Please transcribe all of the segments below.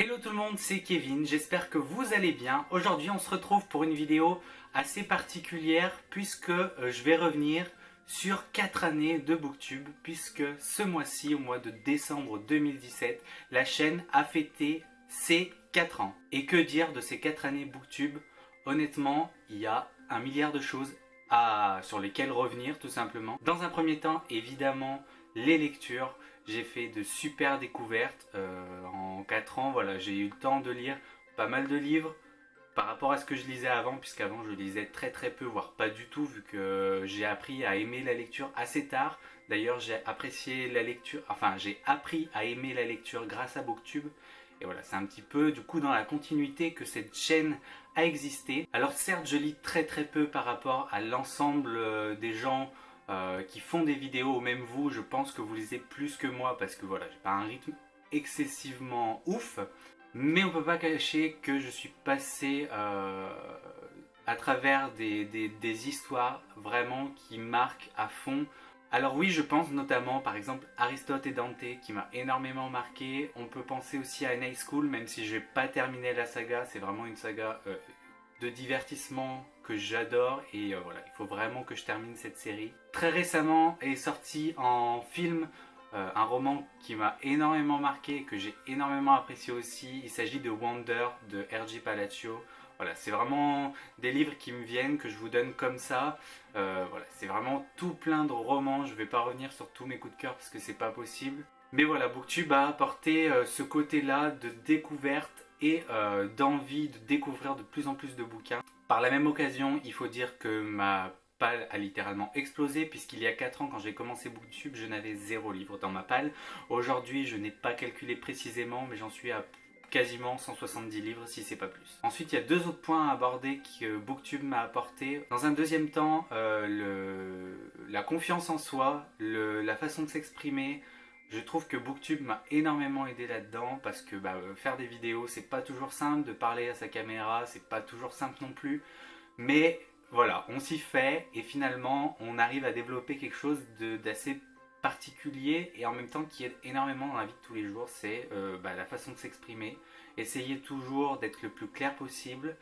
Hello tout le monde, c'est Kevin, j'espère que vous allez bien. Aujourd'hui on se retrouve pour une vidéo assez particulière puisque euh, je vais revenir sur 4 années de Booktube puisque ce mois-ci, au mois de décembre 2017, la chaîne a fêté ses 4 ans. Et que dire de ces 4 années Booktube? Honnêtement, il y a un milliard de choses sur lesquelles revenir tout simplement. Dans un premier temps, évidemment, les lectures. J'ai fait de super découvertes euh, en 4 ans. Voilà, j'ai eu le temps de lire pas mal de livres par rapport à ce que je lisais avant, puisqu'avant je lisais très très peu, voire pas du tout, vu que j'ai appris à aimer la lecture assez tard. D'ailleurs, j'ai apprécié la lecture, enfin j'ai appris à aimer la lecture grâce à Booktube. Et voilà, c'est un petit peu du coup dans la continuité que cette chaîne a existé. Alors certes, je lis très très peu par rapport à l'ensemble euh, des gens euh, qui font des vidéos, même vous, je pense que vous lisez plus que moi parce que voilà, j'ai pas un rythme excessivement ouf. Mais on peut pas cacher que je suis passé euh, à travers des, des, histoires vraiment qui marquent à fond. Alors oui, je pense notamment par exemple Aristote et Dante qui m'a énormément marqué. On peut penser aussi à High School, même si je n'ai pas terminé la saga. C'est vraiment une saga euh, de divertissement que j'adore et euh, voilà, il faut vraiment que je termine cette série. Très récemment est sorti en film euh, un roman qui m'a énormément marqué, que j'ai énormément apprécié aussi. Il s'agit de Wonder de R.G. Palaccio. Voilà, c'est vraiment des livres qui me viennent, que je vous donne comme ça. Euh, voilà, c'est vraiment tout plein de romans. Je vais pas revenir sur tous mes coups de cœur parce que c'est pas possible. Mais voilà, Booktube a apporté euh, ce côté-là de découverte et d'envie de découvrir de plus en plus de bouquins. Par la même occasion, il faut dire que ma palle a littéralement explosé puisqu'il y a 4 ans quand j'ai commencé Booktube je n'avais zéro livre dans ma palle. Aujourd'hui je n'ai pas calculé précisément mais j'en suis à quasiment 170 livres si c'est pas plus. Ensuite il y a deux autres points à aborder que Booktube m'a apporté. Dans un deuxième temps euh, la confiance en soi, la façon de s'exprimer, je trouve que Booktube m'a énormément aidé là-dedans parce que bah, faire des vidéos c'est pas toujours simple, de parler à sa caméra c'est pas toujours simple non plus. Mais voilà, on s'y fait et finalement on arrive à développer quelque chose d'assez particulier et en même temps qui aide énormément dans la vie de tous les jours, c'est euh, bah, la façon de s'exprimer. Essayez toujours d'être le plus clair possible,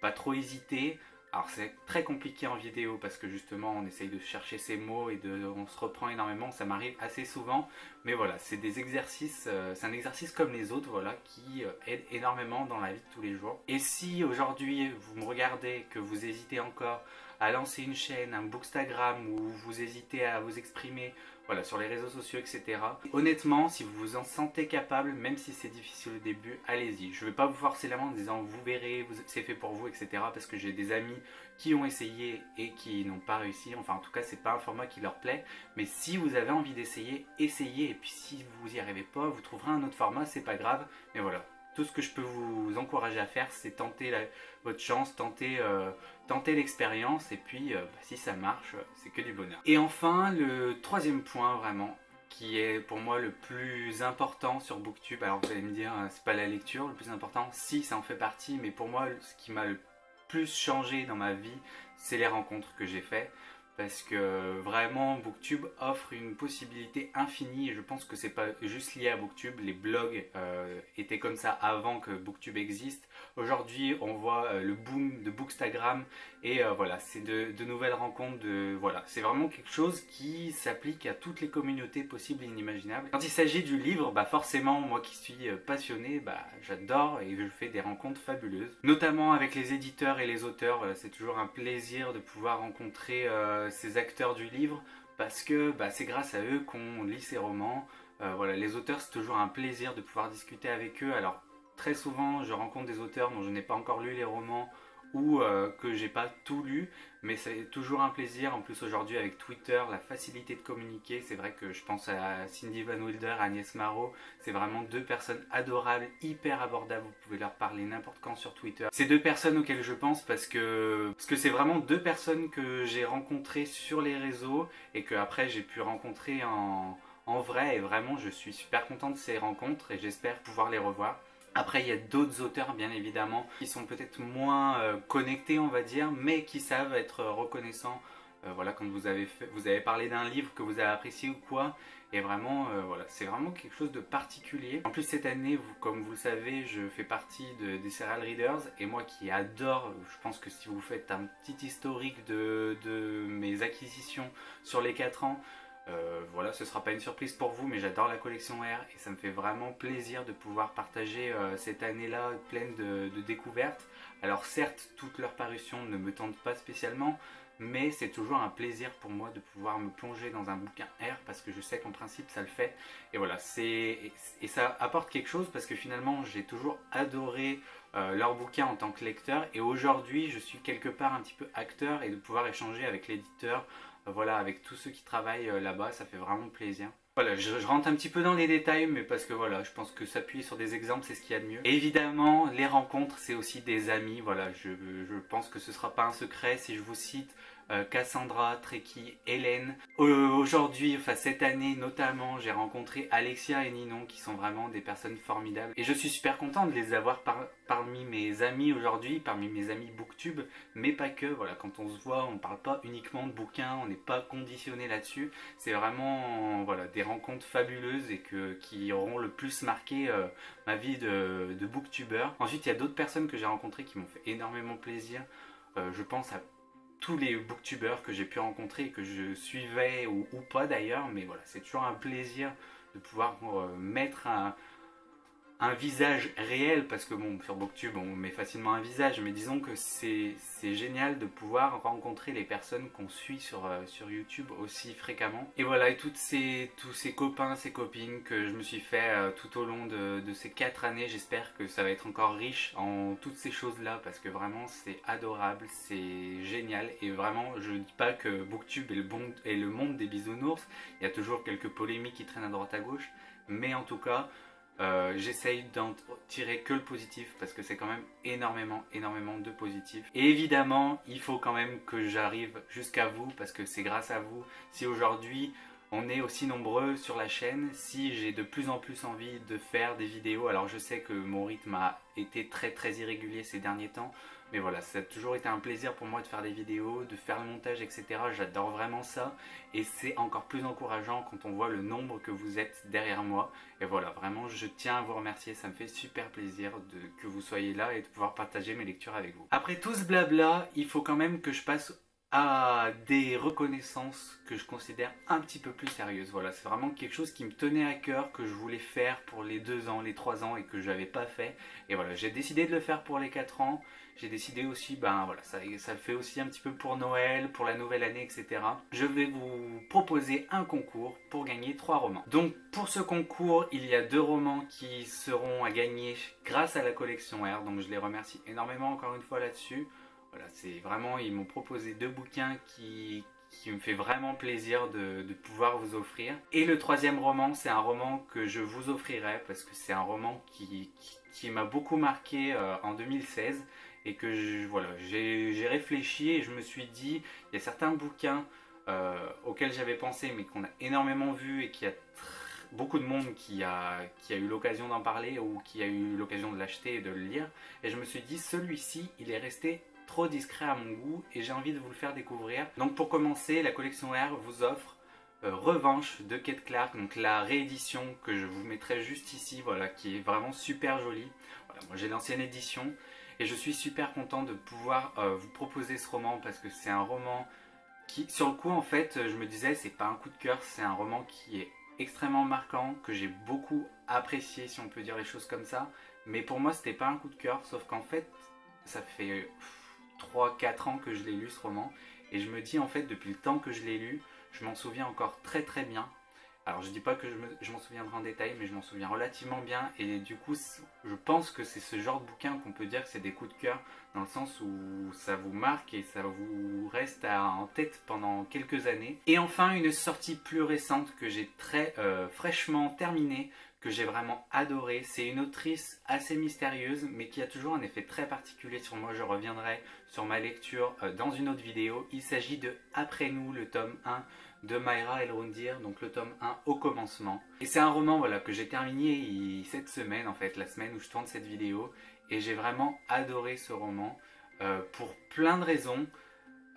pas trop hésiter, alors c'est très compliqué en vidéo parce que justement on essaye de chercher ses mots et de, on se reprend énormément, ça m'arrive assez souvent. Mais voilà, c'est des exercices, euh, c'est un exercice comme les autres voilà, qui euh, aide énormément dans la vie de tous les jours. Et si aujourd'hui vous me regardez, que vous hésitez encore à lancer une chaîne, un bookstagram ou vous hésitez à vous exprimer voilà, sur les réseaux sociaux, etc. Honnêtement, si vous vous en sentez capable, même si c'est difficile au début, allez-y. Je ne vais pas vous forcer la main en disant vous verrez, c'est fait pour vous, etc. Parce que j'ai des amis qui ont essayé et qui n'ont pas réussi. Enfin, en tout cas, c'est pas un format qui leur plaît. Mais si vous avez envie d'essayer, essayez. Et puis si vous n'y arrivez pas, vous trouverez un autre format, c'est pas grave. Mais voilà, tout ce que je peux vous encourager à faire, c'est tenter votre chance, tenter, euh, tenter l'expérience, et puis euh, bah, si ça marche, c'est que du bonheur. Et enfin, le troisième point vraiment, qui est pour moi le plus important sur Booktube, alors vous allez me dire, euh, c'est pas la lecture le plus important, si ça en fait partie, mais pour moi, ce qui m'a le plus changé dans ma vie, c'est les rencontres que j'ai faites parce que vraiment Booktube offre une possibilité infinie et je pense que c'est pas juste lié à Booktube, les blogs euh, étaient comme ça avant que Booktube existe. Aujourd'hui on voit euh, le boom de Bookstagram et euh, voilà c'est de, nouvelles rencontres, de, voilà c'est vraiment quelque chose qui s'applique à toutes les communautés possibles et inimaginables. Quand il s'agit du livre, bah forcément moi qui suis passionné, bah j'adore et je fais des rencontres fabuleuses, notamment avec les éditeurs et les auteurs, c'est toujours un plaisir de pouvoir rencontrer ces acteurs du livre parce que bah, c'est grâce à eux qu'on lit ces romans. Euh, voilà, les auteurs, c'est toujours un plaisir de pouvoir discuter avec eux. Alors, très souvent, je rencontre des auteurs dont je n'ai pas encore lu les romans ou euh, que j'ai pas tout lu, mais c'est toujours un plaisir. En plus aujourd'hui avec Twitter, la facilité de communiquer, c'est vrai que je pense à Cindy Van Wilder, Agnès Marot, c'est vraiment deux personnes adorables, hyper abordables. Vous pouvez leur parler n'importe quand sur Twitter. C'est deux personnes auxquelles je pense parce que parce que c'est vraiment deux personnes que j'ai rencontrées sur les réseaux et que après j'ai pu rencontrer en en vrai et vraiment je suis super content de ces rencontres et j'espère pouvoir les revoir. Après, il y a d'autres auteurs, bien évidemment, qui sont peut-être moins euh, connectés, on va dire, mais qui savent être reconnaissants euh, voilà, quand vous avez, fait, vous avez parlé d'un livre que vous avez apprécié ou quoi. Et vraiment, euh, voilà, c'est vraiment quelque chose de particulier. En plus, cette année, comme vous le savez, je fais partie des Serial Readers. Et moi qui adore, je pense que si vous faites un petit historique de, mes acquisitions sur les 4 ans, euh, voilà, ce sera pas une surprise pour vous, mais j'adore la collection R et ça me fait vraiment plaisir de pouvoir partager cette année-là pleine de, découvertes. Alors certes, toutes leurs parutions ne me tentent pas spécialement, mais c'est toujours un plaisir pour moi de pouvoir me plonger dans un bouquin R parce que je sais qu'en principe ça le fait et voilà c'est et ça apporte quelque chose parce que finalement j'ai toujours adoré euh, leur bouquin en tant que lecteur et aujourd'hui je suis quelque part un petit peu acteur et de pouvoir échanger avec l'éditeur euh, voilà avec tous ceux qui travaillent euh, là-bas ça fait vraiment plaisir voilà, je, rentre un petit peu dans les détails, mais parce que voilà, je pense que s'appuyer sur des exemples, c'est ce qu'il y a de mieux. évidemment, les rencontres, c'est aussi des amis. Voilà, je, je pense que ce sera pas un secret si je vous cite Cassandra, Treki, Hélène. Euh, aujourd'hui, enfin cette année notamment, j'ai rencontré Alexia et Ninon qui sont vraiment des personnes formidables. Et je suis super content de les avoir parmi mes amis aujourd'hui, parmi mes amis booktube, mais pas que. Voilà, quand on se voit, on parle pas uniquement de bouquins, on n'est pas conditionné là-dessus. C'est vraiment voilà, des rencontres fabuleuses et que, qui auront le plus marqué euh, ma vie de, de booktuber. Ensuite, il y a d'autres personnes que j'ai rencontrées qui m'ont fait énormément plaisir. je pense à tous les booktubers que j'ai pu rencontrer, que je suivais ou, pas d'ailleurs, mais voilà, c'est toujours un plaisir de pouvoir euh, mettre un, un visage réel, parce que bon, sur Booktube, on met facilement un visage, mais disons que c'est génial de pouvoir rencontrer les personnes qu'on suit sur, euh, sur YouTube aussi fréquemment. Et voilà, et toutes ces, tous ces copains, ces copines que je me suis fait euh, tout au long de, ces 4 années, j'espère que ça va être encore riche en toutes ces choses-là, parce que vraiment c'est adorable, c'est génial, et vraiment je dis pas que Booktube est le, bon, est le monde des bisounours, il y a toujours quelques polémiques qui traînent à droite à gauche, mais en tout cas, euh, j'essaye d'en tirer que le positif parce que c'est quand même énormément, énormément de positif. Et évidemment, il faut quand même que j'arrive jusqu'à vous parce que c'est grâce à vous. Si aujourd'hui on est aussi nombreux sur la chaîne, si j'ai de plus en plus envie de faire des vidéos, alors je sais que mon rythme a été très très irrégulier ces derniers temps, mais voilà, ça a toujours été un plaisir pour moi de faire des vidéos, de faire le montage, etc. J'adore vraiment ça. Et c'est encore plus encourageant quand on voit le nombre que vous êtes derrière moi. Et voilà, vraiment, je tiens à vous remercier. Ça me fait super plaisir que vous soyez là et de pouvoir partager mes lectures avec vous. Après tout ce blabla, il faut quand même que je passe à des reconnaissances que je considère un petit peu plus sérieuses. Voilà, c'est vraiment quelque chose qui me tenait à cœur, que je voulais faire pour les 2 ans, les 3 ans et que je n'avais pas fait. Et voilà, j'ai décidé de le faire pour les 4 ans. J'ai décidé aussi, ben voilà, ça, ça fait aussi un petit peu pour Noël, pour la nouvelle année, etc. Je vais vous proposer un concours pour gagner 3 romans. Donc pour ce concours, il y a deux romans qui seront à gagner grâce à la collection R. Donc je les remercie énormément encore une fois là-dessus. Voilà, c'est vraiment, ils m'ont proposé deux bouquins qui, qui me fait vraiment plaisir de, pouvoir vous offrir. Et le troisième roman, c'est un roman que je vous offrirai parce que c'est un roman qui, qui, m'a beaucoup marqué euh, en 2016 et que voilà, j'ai réfléchi et je me suis dit, il y a certains bouquins euh, auxquels j'avais pensé mais qu'on a énormément vu et qui a beaucoup de monde qui a, qui a eu l'occasion d'en parler ou qui a eu l'occasion de l'acheter et de le lire. Et je me suis dit, celui-ci, il est resté trop discret à mon goût et j'ai envie de vous le faire découvrir. Donc pour commencer, la collection R vous offre euh, Revanche de Kate Clark, donc la réédition que je vous mettrai juste ici, voilà, qui est vraiment super jolie. Voilà, moi j'ai l'ancienne édition et je suis super content de pouvoir euh, vous proposer ce roman parce que c'est un roman qui, sur le coup en fait, je me disais c'est pas un coup de cœur, c'est un roman qui est extrêmement marquant, que j'ai beaucoup apprécié si on peut dire les choses comme ça. Mais pour moi c'était pas un coup de cœur, sauf qu'en fait ça fait 3-4 ans que je l'ai lu ce roman. Et je me dis en fait depuis le temps que je l'ai lu, je m'en souviens encore très très bien. Alors je dis pas que je m'en souviendrai en détail, mais je m'en souviens relativement bien. Et du coup, je pense que c'est ce genre de bouquin qu'on peut dire que c'est des coups de cœur, dans le sens où ça vous marque et ça vous reste en tête pendant quelques années. Et enfin, une sortie plus récente que j'ai très euh, fraîchement terminée, que j'ai vraiment adoré. C'est une autrice assez mystérieuse, mais qui a toujours un effet très particulier sur moi. Je reviendrai sur ma lecture euh, dans une autre vidéo. Il s'agit de Après nous, le tome 1 de Myra Elrundir, donc le tome 1 au commencement. Et c'est un roman que j'ai terminé cette semaine, en fait, la semaine où je tourne cette vidéo. Et j'ai vraiment adoré ce roman euh, pour plein de raisons.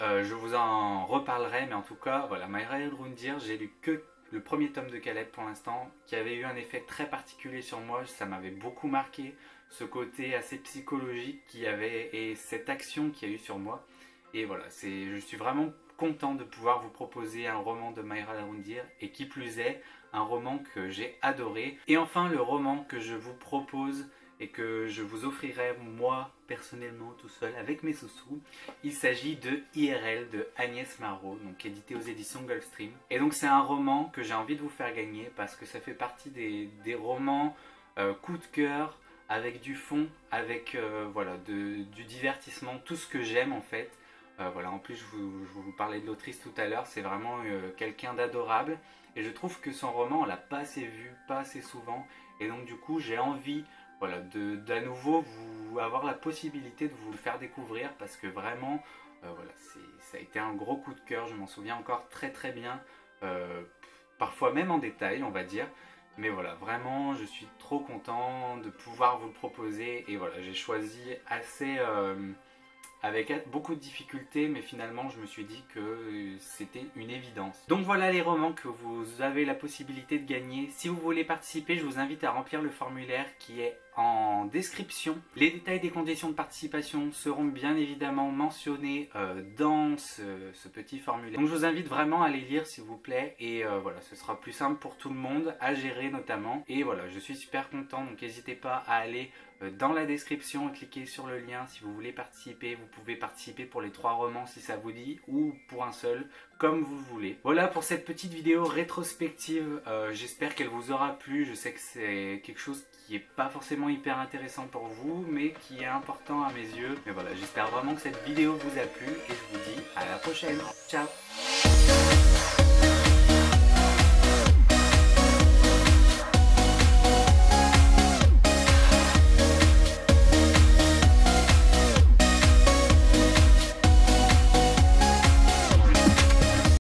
euh, je vous en reparlerai, mais en tout cas, voilà, My Ride Rundir, j'ai lu que le premier tome de Caleb pour l'instant, qui avait eu un effet très particulier sur moi, ça m'avait beaucoup marqué, ce côté assez psychologique qui avait, et cette action qu'il y a eu sur moi. Et voilà, je suis vraiment content de pouvoir vous proposer un roman de Myra Laroundir et qui plus est, un roman que j'ai adoré. Et enfin, le roman que je vous propose et que je vous offrirai moi personnellement tout seul avec mes sous-sous. Il s'agit de IRL de Agnès Marot, donc édité aux éditions Gulfstream. Et donc c'est un roman que j'ai envie de vous faire gagner parce que ça fait partie des, romans euh, coup de cœur avec du fond, avec euh, voilà, du divertissement, tout ce que j'aime en fait. Euh, voilà, en plus, je vous, parlais de l'autrice tout à l'heure, c'est vraiment quelqu'un d'adorable. Et je trouve que son roman, on l'a pas assez vu, pas assez souvent. Et donc, du coup, j'ai envie voilà, d'à nouveau vous avoir la possibilité de vous le faire découvrir parce que vraiment, euh, voilà, ça a été un gros coup de cœur, je m'en souviens encore très très bien, euh, parfois même en détail, on va dire. Mais voilà, vraiment, je suis trop content de pouvoir vous le proposer et voilà, j'ai choisi assez... Avec beaucoup de difficultés, mais finalement je me suis dit que c'était une évidence. Donc voilà les romans que vous avez la possibilité de gagner. Si vous voulez participer, je vous invite à remplir le formulaire qui est en description. Les détails des conditions de participation seront bien évidemment mentionnés euh, dans ce, petit formulaire. Donc je vous invite vraiment à les lire s'il vous plaît et euh, voilà, ce sera plus simple pour tout le monde, à gérer notamment. Et voilà, je suis super content, donc n'hésitez pas à aller euh, dans la description, cliquez sur le lien si vous voulez participer. Vous pouvez participer pour les trois romans si ça vous dit ou pour un seul, comme vous voulez. Voilà pour cette petite vidéo rétrospective. J'espère qu'elle vous aura plu. Je sais que c'est quelque chose qui n'est pas forcément hyper intéressant pour vous, mais qui est important à mes yeux. Mais voilà, j'espère vraiment que cette vidéo vous a plu et je vous dis à la prochaine. Ciao